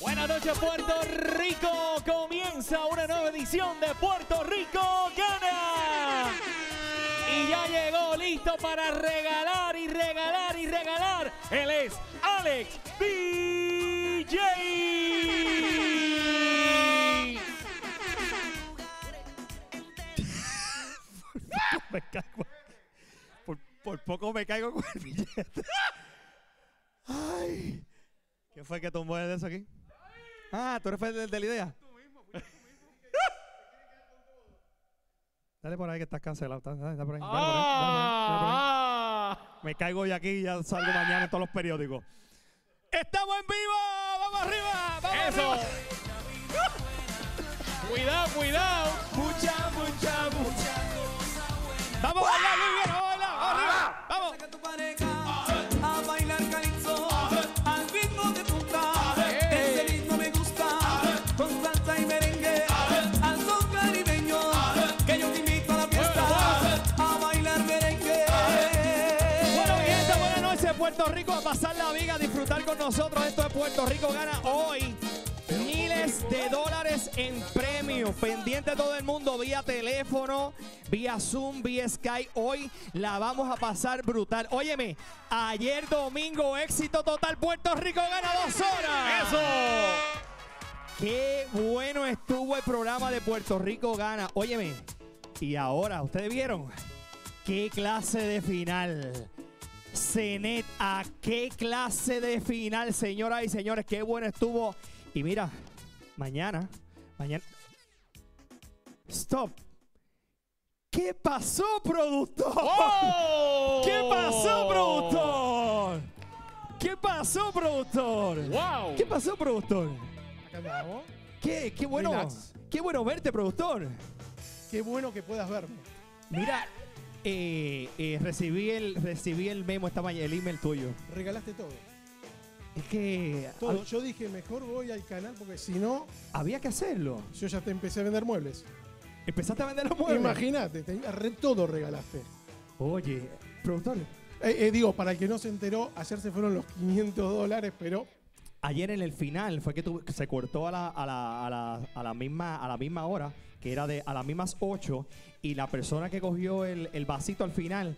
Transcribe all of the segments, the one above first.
Buenas noches, Puerto Rico. Comienza una nueva edición de Puerto Rico Gana. Y ya llegó listo para regalar y regalar y regalar. Él es Alex DJ. me caigo. Por, poco me caigo con el billete. Ay. ¿Qué fue que tumbó de eso aquí? Ah, tú eres el de, la idea. Dale por ahí que estás cancelado. Dale, dale por ahí, dale por ahí, dale por ahí, dale por ahí. Ah. Me caigo de aquí y ya salgo mañana en todos los periódicos. ¡Estamos en vivo! ¡Vamos arriba! ¡Vamos Eso. arriba! Cuidado, cuidado. Mucha, mucha, mucha. ¡Vamos a bailar, bien! ¡Vamos a bailar! ¡Vamos arriba! ¡Vamos! Puerto Rico, a pasar la vida, a disfrutar con nosotros. Esto es Puerto Rico Gana hoy. Miles de dólares en premios. Pendiente todo el mundo vía teléfono, vía Zoom, vía Skype. Hoy la vamos a pasar brutal. Óyeme, ayer domingo, éxito total. Puerto Rico gana dos horas. Eso. Qué bueno estuvo el programa de Puerto Rico Gana. Óyeme, y ahora, ¿ustedes vieron? ¿Qué clase de final? Cenet, ¿a qué clase de final, señoras y señores? Qué bueno estuvo. Y mira, mañana, mañana... Stop. ¿Qué pasó, productor? ¡Oh! ¿Qué pasó, productor? ¿Qué pasó, productor? ¡Wow! ¿Qué pasó, productor? ¿Qué, qué bueno, Relax. qué bueno verte, productor. Qué bueno que puedas verme. Mira, eh, eh, recibí el recibí el memo esta mañana, el email tuyo. Regalaste todo. Es que Todo. Yo dije, mejor voy al canal porque si no, había que hacerlo. yo ya te empecé a vender muebles. Empezaste a vender los muebles. Imagínate, todo regalaste. Oye, productor, Eh, eh, digo, para el que no se enteró, ayer se fueron los 500 dólares, pero ayer en el final fue que tu- se cortó a la, a, la, a, la, a la misma, a la misma hora, que era de a las mismas 8, y la persona que cogió el, el vasito al final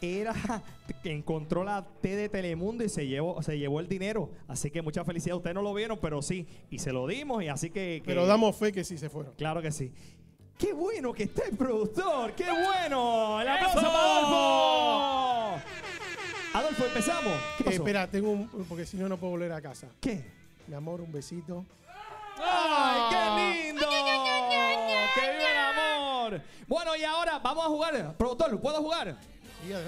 era que encontró la T de Telemundo y se llevó, se llevó el dinero. Así que mucha felicidad. Ustedes no lo vieron, pero sí. Y se lo dimos, y así que. que- pero damos fe que sí se fueron. Claro que sí. ¡Qué bueno que está el productor! ¡Qué bueno! ¡El aplauso ¡Eso! para Adolfo! Adolfo, empezamos. ¿Qué Eh, espera, tengo un. porque si no, no puedo volver a casa. ¿Qué? Mi amor, un besito. ¡Ay, qué lindo! Bueno, y ahora vamos a jugar. Productor, ¿puedo jugar?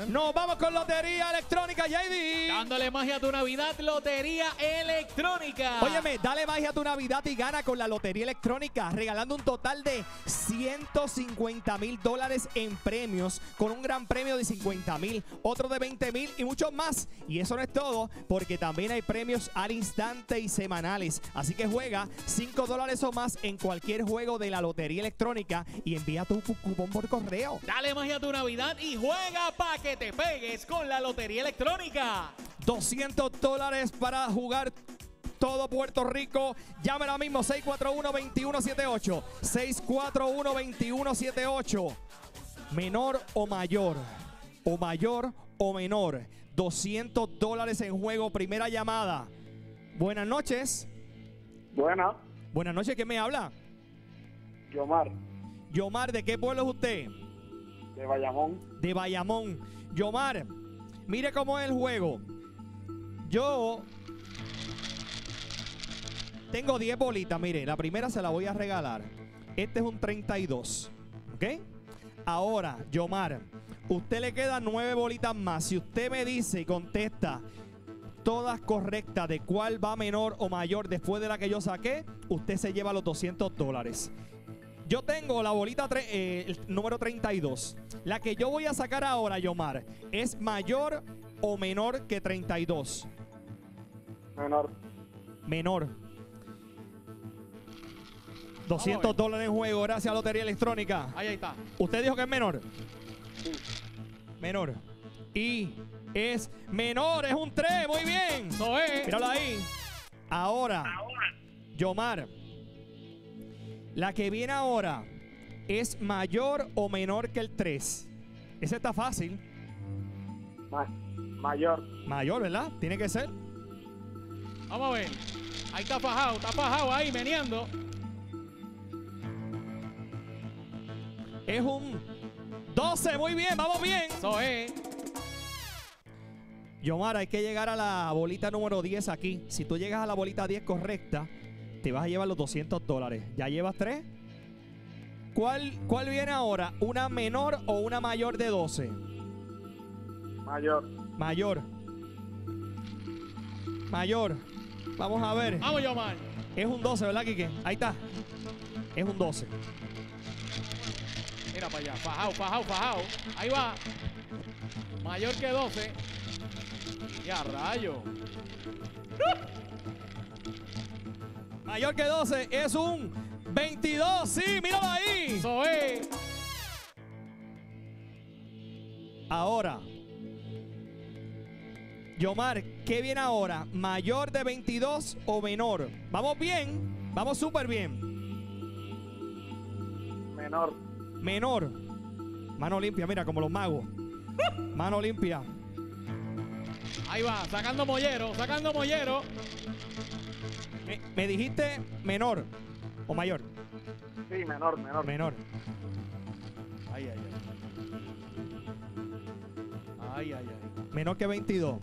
Nos vamos con Lotería Electrónica, JD. Dándole magia a tu Navidad, Lotería Electrónica. Óyeme, dale magia a tu Navidad y gana con la Lotería Electrónica, regalando un total de 150 mil dólares en premios, con un gran premio de 50 mil, otro de 20 mil y muchos más. Y eso no es todo, porque también hay premios al instante y semanales. Así que juega 5 dólares o más en cualquier juego de la Lotería Electrónica y envía tu cu- cupón por correo. Dale magia a tu Navidad y juega para que te pegues con la Lotería Electrónica. 200 dólares para jugar todo Puerto Rico. Llame ahora mismo 641-2178. 641-2178. Menor o mayor. O mayor o menor. 200 dólares en juego. Primera llamada. Buenas noches. Buena, Buenas noches. ¿Quién me habla? Yomar, Yomar, ¿de qué pueblo es usted? De Bayamón. de Bayamón. Yomar, mire cómo es el juego. Yo tengo 10 bolitas, mire, la primera se la voy a regalar. Este es un 32, ¿ok? Ahora, Yomar, usted le quedan 9 bolitas más. Si usted me dice y contesta todas correctas de cuál va menor o mayor después de la que yo saqué, usted se lleva los 200 dólares. Yo tengo la bolita tre- eh, el número 32. La que yo voy a sacar ahora, Yomar, ¿es mayor o menor que 32? Menor, Menor. 200 dólares en juego, gracias a Lotería Electrónica. Ahí, ahí está. Usted dijo que es menor. Menor. Y es menor, es un 3, muy bien. Es. Míralo ahí. Ahora, Yomar, la que viene ahora es mayor o menor que el 3. Ese está fácil. Ma- mayor. Mayor, ¿verdad? Tiene que ser. Vamos a ver. Ahí está fajado, está fajado ahí, meneando. Es un 12. Muy bien, vamos bien. Eso es. Yomar, hay que llegar a la bolita número 10 aquí. Si tú llegas a la bolita 10 correcta, te vas a llevar los 200 dólares. ¿Ya llevas 3? ¿Cuál, ¿Cuál viene ahora? ¿Una menor o una mayor de 12? Mayor. Mayor. Mayor. Vamos a ver. Vamos, Yomar. Es un 12, ¿verdad, Kike? Ahí está. Es un 12. Mira para allá. Fajado, fajado, fajado. Ahí va. Mayor que 12. Ya, rayo. Mayor que 12 es un 22. Sí, míralo ahí. Es. Ahora. Yomar, ¿qué viene ahora? ¿Mayor de 22 o menor? Vamos bien. Vamos súper bien. Menor. Menor. Mano limpia, mira, como los magos. Mano limpia. Ahí va, sacando mollero, sacando mollero. Me, me dijiste menor o mayor. Sí, menor, menor. Menor. Ay, ay, ay. Ay, ay, ay. Menor que 22.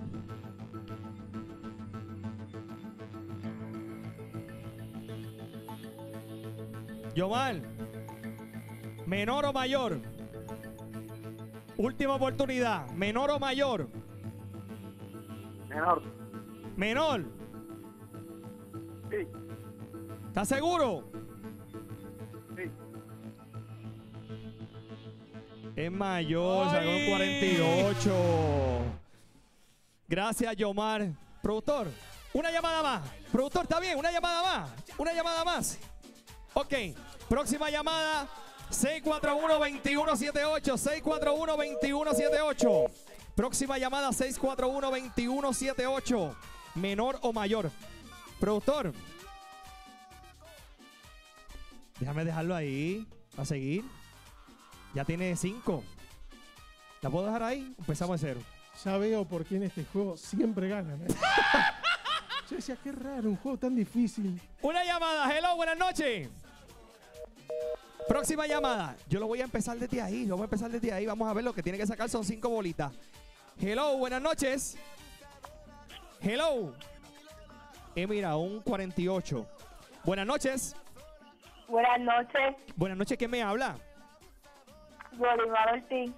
Yomar. Menor o mayor. Última oportunidad. Menor o mayor. Menor. Menor. Sí, ¿Estás seguro? sí. Es mayor, sacó un ¡Ay! 48. Gracias, Yomar. Productor, una llamada más. Productor, ¿está bien? Una llamada más. Una llamada más. Ok, próxima llamada. 641-2178. 641-2178. Próxima llamada 641-2178. Menor o mayor. Productor. Déjame dejarlo ahí. A seguir. Ya tiene cinco. ¿La puedo dejar ahí? Empezamos de cero. Ya veo por qué en este juego siempre ganan. ¿eh? Yo decía, qué raro, un juego tan difícil. Una llamada. Hello, buenas noches. Próxima llamada. Yo lo voy a empezar desde ahí. Lo voy a empezar desde ahí. Vamos a ver lo que tiene que sacar son cinco bolitas. Hello, buenas noches. Hello. Eh, mira, un 48. Buenas noches. Buenas noches, Buenas noches, ¿quién me habla? Yolimar Ortiz.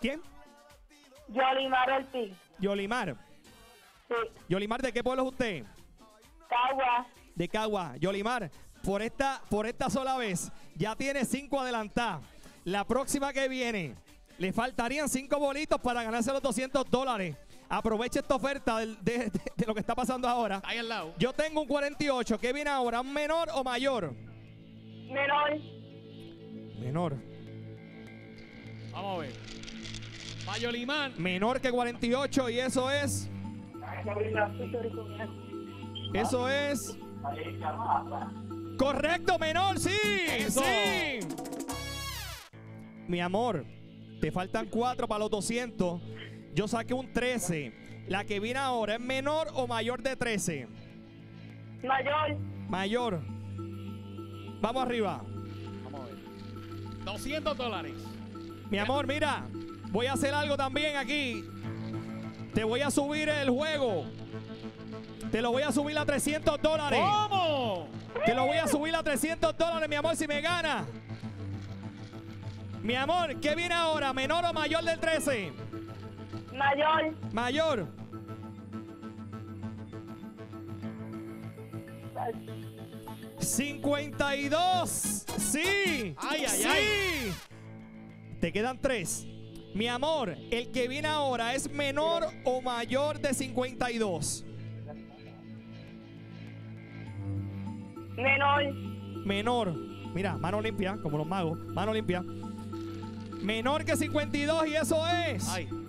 ¿Quién? Yolimar Ortiz. Yolimar. Sí, Yolimar, ¿de qué pueblo es usted? Cagua. de Cagua. Yolimar, por esta, por esta sola vez, ya tiene cinco adelantadas. La próxima que viene, le faltarían cinco bolitos para ganarse los 200 dólares. Aproveche esta oferta del- de, de- de lo que está pasando ahora. Ahí al lado. Yo tengo un 48. ¿Qué viene ahora? ¿Un menor o mayor? Menor. Menor. Vamos a ver. Mayolimán. Menor que 48 y eso es... Eso es... Correcto, menor, sí. Eso. Sí. Mi amor, te faltan cuatro para los 200. Yo saqué un 13. La que viene ahora es menor o mayor de 13. Mayor. Mayor. Vamos arriba. Vamos a ver. 200 dólares. Mi amor, mira, voy a hacer algo también aquí. Te voy a subir el juego. Te lo voy a subir a 300 dólares. ¿Cómo? Te lo voy a subir a 300 dólares, mi amor, si me gana. Mi amor, ¿qué viene ahora? ¿Menor o mayor del 13? Mayor. Mayor. ¡52! ¡Sí! Ay, ay, ¡Sí! ay. Te quedan tres. Mi amor, el que viene ahora es menor o mayor de 52. Menor. Menor. Mira, mano limpia, como los magos. Mano limpia. Menor que 52 y eso es. Ay.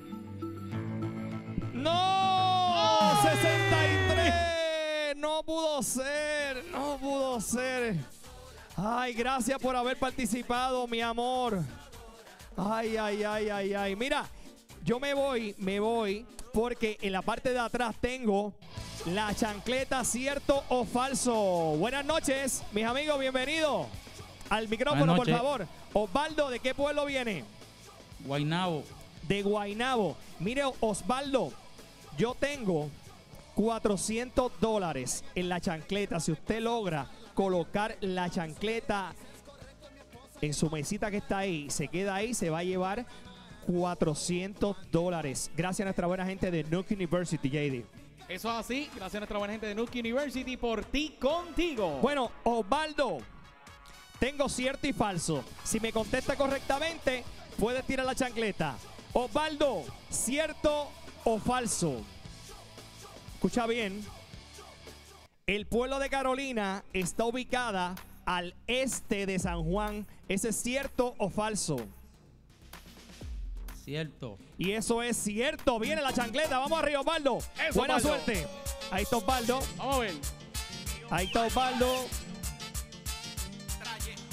¡No! ¡63! No pudo ser. No. pudo ser. Ay, gracias por haber participado, mi amor. Ay, ay, ay, ay, ay. Mira, yo me voy, me voy, porque en la parte de atrás tengo la chancleta, cierto o falso. Buenas noches, mis amigos, bienvenidos al micrófono, por favor. Osvaldo, ¿de qué pueblo viene? Guainabo. de Guainabo. Mire, Osvaldo, yo tengo 400 dólares en la chancleta. Si usted logra colocar la chancleta en su mesita que está ahí, se queda ahí, se va a llevar 400 dólares. Gracias a nuestra buena gente de Nuke University, JD. Eso es así. Gracias a nuestra buena gente de Nuke University por ti contigo. Bueno, Osvaldo, tengo cierto y falso. Si me contesta correctamente, puedes tirar la chancleta. Osvaldo, ¿cierto o falso? Escucha bien. El pueblo de Carolina está ubicada al este de San Juan. ¿Ese es cierto o falso? Cierto. Y eso es cierto. Viene la chancleta. Vamos arriba, Osvaldo. Eso, Buena Osvaldo. suerte. Ahí está Osvaldo. Vamos a ver. Ahí está Osvaldo.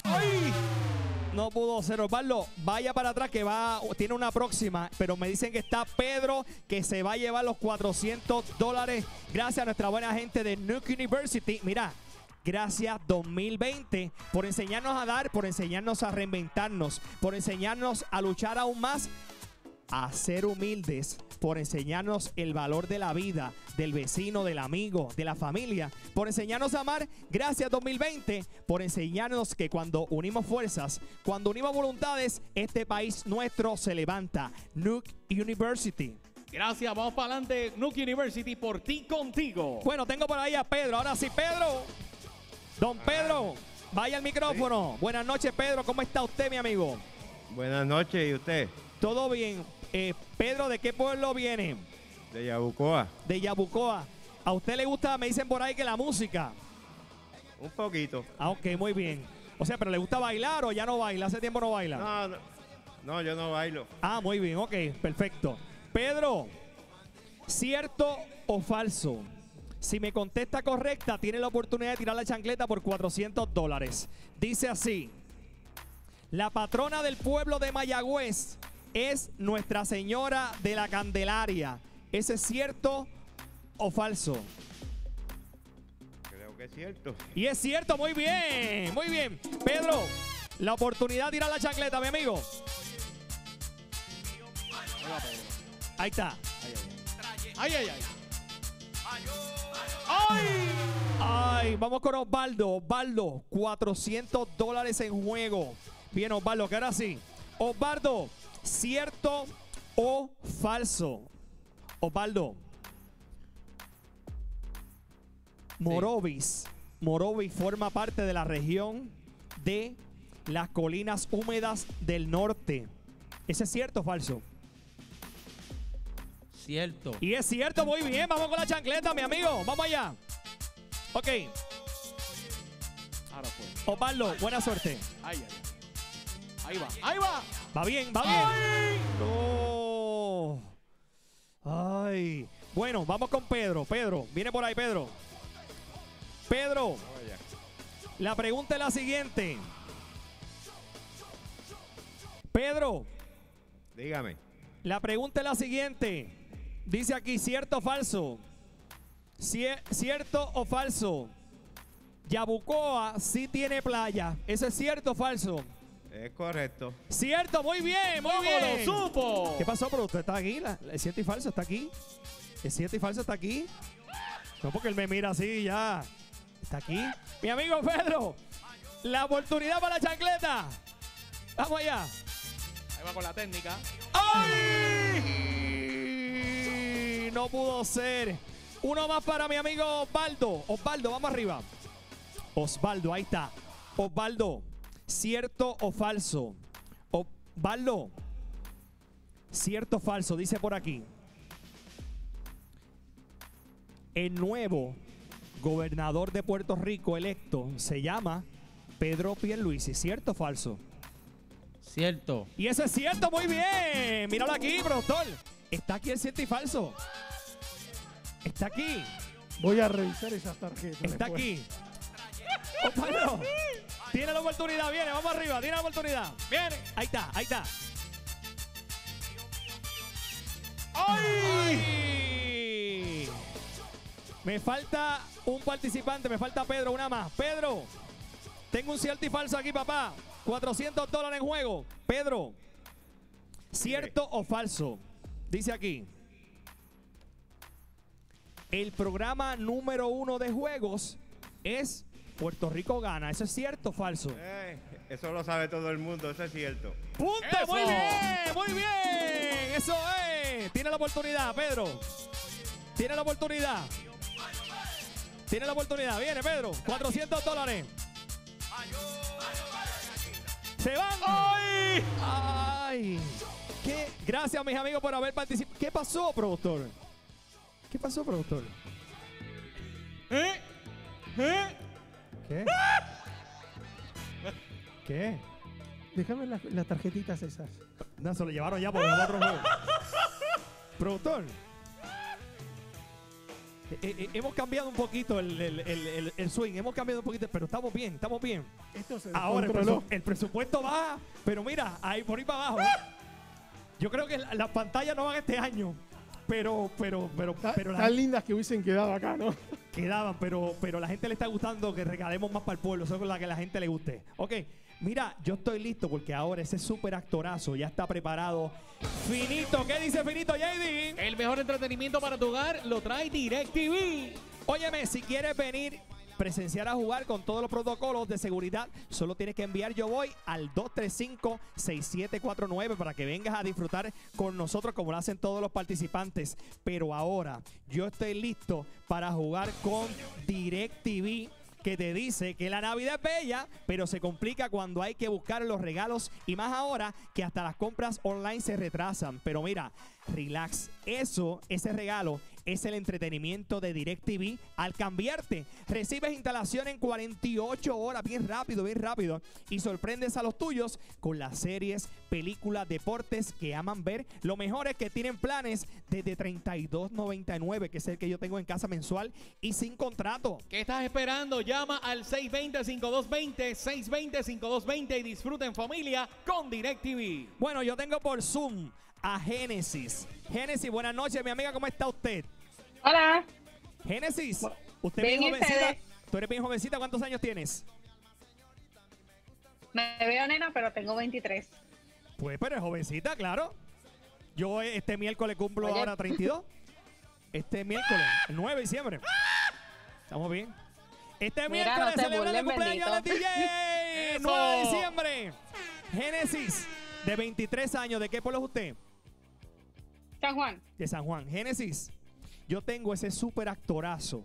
¡Ay! No pudo ser Osvaldo. Vaya para atrás que va, tiene una próxima. Pero me dicen que está Pedro, que se va a llevar los 400 dólares. Gracias a nuestra buena gente de Nuke University. Mira, gracias 2020 por enseñarnos a dar, por enseñarnos a reinventarnos, por enseñarnos a luchar aún más a ser humildes, por enseñarnos el valor de la vida, del vecino, del amigo, de la familia, por enseñarnos a amar. Gracias 2020 por enseñarnos que cuando unimos fuerzas, cuando unimos voluntades, este país nuestro se levanta. Nuke University. Gracias. Vamos para adelante. Nuke University por ti contigo. Bueno, tengo por ahí a Pedro. Ahora sí, Pedro. Don Pedro, vaya al micrófono. Buenas noches, Pedro. ¿Cómo está usted, mi amigo? Buenas noches, ¿y usted? ¿Todo bien? Eh, Pedro, ¿de qué pueblo viene? De Yabucoa. de Yabucoa. ¿A usted le gusta, me dicen por ahí que la música? Un poquito. Ah, ok, muy bien. O sea, ¿pero le gusta bailar o ya no baila? ¿Hace tiempo no baila? No, no, no, yo no bailo. Ah, muy bien, ok, perfecto. Pedro, ¿cierto o falso? Si me contesta correcta, tiene la oportunidad de tirar la chancleta por 400 dólares. Dice así, la patrona del pueblo de Mayagüez es Nuestra Señora de la Candelaria. ¿Ese es cierto o falso? Creo que es cierto. Y es cierto, muy bien, muy bien. Pedro, la oportunidad de tirar la chancleta, mi amigo. Ahí está. Ay, ay, ay. Ay, vamos con Osvaldo. Osvaldo, 400 dólares en juego. Bien, Osvaldo, que ahora sí. Osvaldo, ¿cierto o falso? Osvaldo. Morovis. Morovis forma parte de la región de las colinas húmedas del norte. ¿Ese es cierto o falso? Cierto. Y es cierto, muy bien. Vamos con la chancleta, mi amigo. Vamos allá. Ok, Ahora fue. Osvaldo, buena suerte. Ahí va. Ahí va. Va bien, va bien. No. Ay. Bueno, vamos con Pedro. Pedro, viene por ahí, Pedro. Pedro, la pregunta es la siguiente. Pedro, Dígame. la pregunta es la siguiente. Dice aquí, ¿cierto o falso? Cie- ¿Cierto o falso? Yabucoa sí tiene playa. ¿Eso es cierto o falso? Es correcto. Cierto, muy bien, muy ¿Cómo bien. lo supo? ¿Qué pasó, pero usted está aquí? La- ¿El cierto y falso está aquí? ¿El cierto y falso está aquí? No, porque él me mira así ya. ¿Está aquí? Mi amigo Pedro, la oportunidad para la chancleta. Vamos allá. Ahí va con la técnica. ¡Ay! No pudo ser. Uno más para mi amigo Osvaldo. Osvaldo, vamos arriba. Osvaldo, ahí está. Osvaldo, ¿cierto o falso? Osvaldo, ¿cierto o falso? Dice por aquí. El nuevo gobernador de Puerto Rico electo se llama Pedro Pierluisi. ¿Cierto o falso? Cierto. Y eso es cierto, muy bien. Míralo aquí, productor. Está aquí el cierto y falso. Está aquí, Voy a revisar esas tarjetas. está después. aquí. Osvaldo, tiene la oportunidad, viene, vamos arriba, tiene la oportunidad. Viene, ahí está, ahí está. ¡Ay! Me falta un participante, me falta Pedro, una más. Pedro, tengo un cierto y falso aquí, papá. 400 dólares en juego. Pedro, ¿cierto o falso? Dice aquí. El programa número uno de juegos es Puerto Rico gana. ¿Eso es cierto o falso? Eh, eso lo sabe todo el mundo, eso es cierto. ¡Punto! ¡Eso! ¡Muy bien! ¡Muy bien! ¡Eso es! Tiene la oportunidad, Pedro. Tiene la oportunidad. Tiene la oportunidad. Viene, Pedro. 400 dólares. ¡Se van! ¡Ay! ¡Ay! ¿Qué? Gracias, mis amigos, por haber participado. ¿Qué pasó, productor? ¿Qué pasó, productor? ¿Eh? ¿Eh? ¿Qué? ¿Qué? Déjame las, las tarjetitas esas. No, se lo llevaron ya por el otro juego. Productor. Eh, eh, hemos cambiado un poquito el, el- el- el- el swing, hemos cambiado un poquito, pero estamos bien, estamos bien. Esto se Ahora el, descontroló. presu- el presupuesto baja, pero mira, ahí por ahí para abajo. Yo creo que la- las pantallas no van este año, pero, pero, pero, pero Tan las lindas que hubiesen quedado acá, ¿no? Quedaban, pero, pero la gente le está gustando que regalemos más para el pueblo, eso es la que la gente le guste. Ok, mira, yo estoy listo porque ahora ese super actorazo ya está preparado. Finito, ¿qué dice Finito, JD? El mejor entretenimiento para tu hogar lo trae DirecTV. Óyeme, si quieres venir presenciar a jugar con todos los protocolos de seguridad, solo tienes que enviar yo voy al 235-6749 para que vengas a disfrutar con nosotros como lo hacen todos los participantes. Pero ahora yo estoy listo para jugar con DirecTV que te dice que la Navidad es bella, pero se complica cuando hay que buscar los regalos y más ahora que hasta las compras online se retrasan. Pero mira, relax, eso, ese regalo es el entretenimiento de DirecTV al cambiarte. Recibes instalación en 48 horas, bien rápido, bien rápido, y sorprendes a los tuyos con las series, películas, deportes que aman ver. Lo mejor es que tienen planes desde 32.99, que es el que yo tengo en casa mensual y sin contrato. ¿Qué estás esperando? Llama al 620-5220, 620-5220 y disfruta en familia con DirecTV. Bueno, yo tengo por Zoom a Génesis. Génesis, buenas noches, mi amiga, ¿cómo está usted? Hola, Génesis, usted Bien, bien ¿y jovencita. ustedes? Tú eres bien jovencita, ¿cuántos años tienes? me veo nena, pero tengo 23. Pues, pero es jovencita, claro. Yo este miércoles cumplo Oye. ahora 32. Este miércoles, el 9 de diciembre. Estamos bien. Este Mira, miércoles no el cumpleaños bendito. DJ. Eso. 9 de diciembre. Génesis, de 23 años. ¿De qué pueblo es usted? San Juan, de San Juan. Génesis, yo tengo ese super actorazo,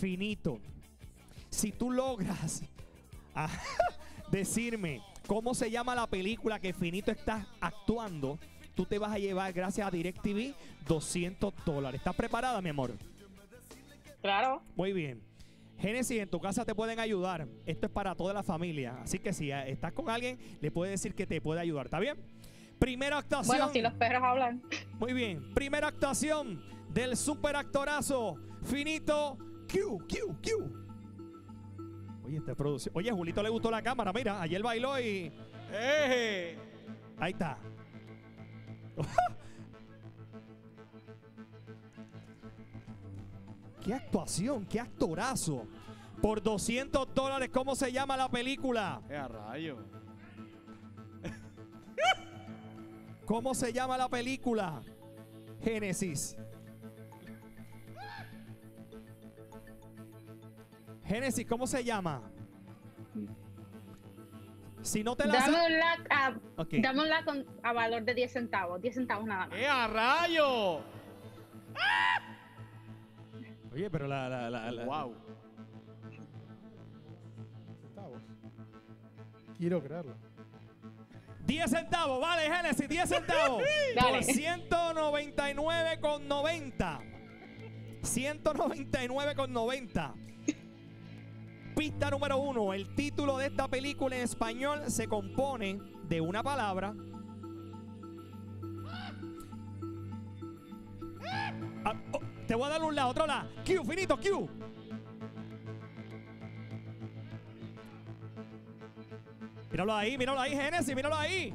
finito. Si tú logras ah, decirme cómo se llama la película que Finito está actuando, tú te vas a llevar, gracias a DirecTV, 200 dólares. ¿Estás preparada, mi amor? claro. Muy bien. Génesis, en tu casa te pueden ayudar. Esto es para toda la familia. Así que si estás con alguien, le puedes decir que te puede ayudar. ¿Está bien? Primera actuación. Bueno, si los perros hablan. Muy bien. Primera actuación del super actorazo Finito Q, Q, Q. Oye, esta producción. Oye, Julito le gustó la cámara. Mira, ayer bailó y. ¡Eh! Ahí está. ¡Qué actuación! ¡Qué actorazo! Por 200 dólares, ¿cómo se llama la película? ¡Qué a rayo! ¿Cómo se llama la película? Génesis. Génesis, ¿cómo se llama? Si no te la dame un lag a, okay. dame un lag a valor de 10 centavos. 10 centavos nada más. ¡Eh, a rayo! ¡Ah! Oye, pero la, la, la, la ¡Wow! Centavos. Quiero crearlo. 10 centavos, vale, Génesis, 10 centavos. Por 199,90. 199,90. Pista número uno. El título de esta película en español se compone de una palabra. Ah, oh, te voy a dar un lado, otro lado. Q, finito, Q. Míralo ahí, míralo ahí, Genesis, míralo ahí.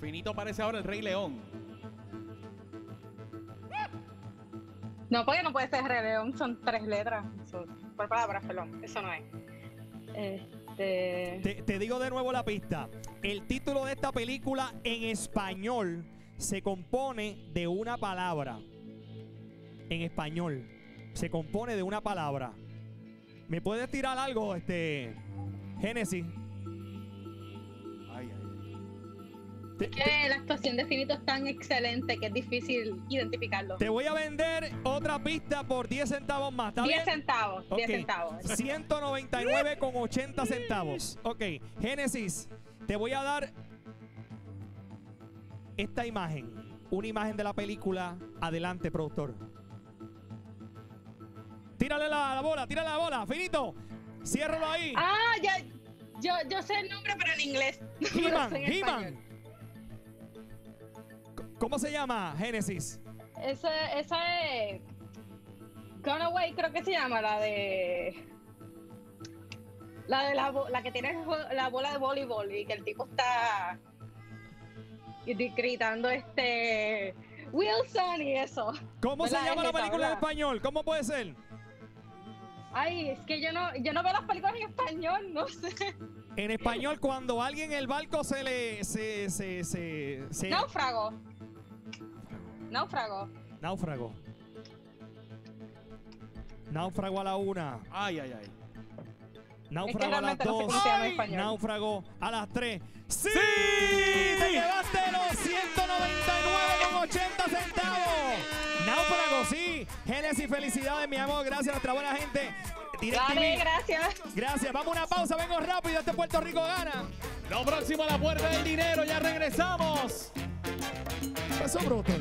Finito parece ahora el Rey León. No, porque no puede ser Rey León, son tres letras. Son, por palabras, perdón. Eso no es. Este. Te, te digo de nuevo la pista. El título de esta película en español se compone de una palabra. En español. Se compone de una palabra. ¿Me puedes tirar algo, este. Génesis? Te, te- Que la actuación de Finito es tan excelente que es difícil identificarlo. te voy a vender otra pista por 10 centavos más. ¿Está 10 bien? centavos, 10 Ok. centavos. 199 con 80 centavos. Ok, Génesis, te voy a dar esta imagen. Una imagen de la película. Adelante, productor. Tírale la, la bola, tírale la bola. Finito, ciérralo ahí. Ah, ya. Yo, yo sé el nombre, pero en inglés. He-Man. ¿Cómo se llama, Génesis? Esa, esa es. Gunaway, creo que se llama, la de. La de la, que tiene la bola de voleibol y que el tipo está gritando este Wilson y eso. ¿Cómo se llama la película en español? ¿Cómo puede ser? Ay, es que yo no, yo no veo las películas en español, no sé. En español, cuando alguien en el barco se le. Se, se, se, se- Náufrago. Náufrago. Náufrago. Náufrago a la una. Ay, ay, ay. Náufrago a las no sé dos. español. Náufrago a las tres. ¡Sí! ¡Te llevaste los 199,80 centavos! Náufrago, sí. Génesis, felicidades, mi amor. Gracias a nuestra buena gente. Dale, gracias. Gracias. Vamos a una pausa. Vengo rápido. Este Puerto Rico gana. Lo próximo a la puerta del dinero. Ya regresamos. Eso, bruto.